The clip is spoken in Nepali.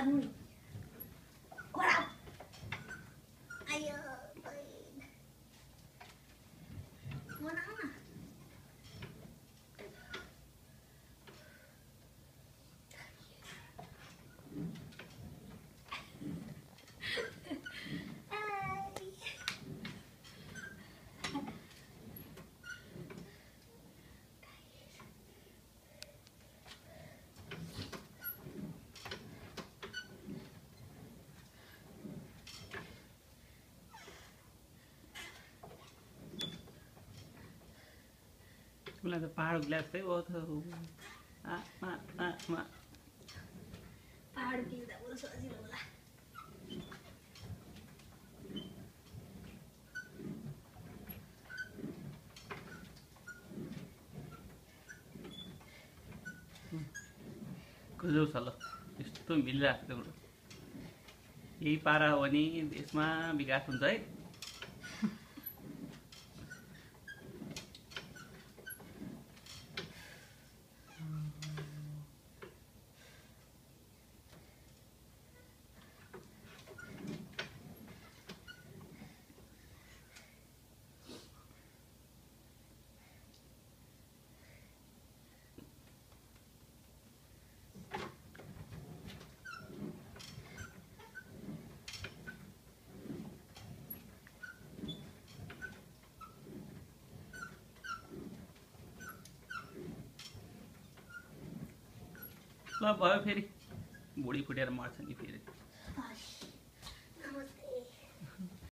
ano उसलाई त पहाड ग्लासै हो त आ, आ, आ, आ। पहाड सजिलो होला। गजब छ ल यस्तो मिलिरहेको छ कुरो यही पारा हो भने देशमा विकास हुन्छ है। বাবা ফেরি বড়ি ফুটে আর মারছেন ফেরে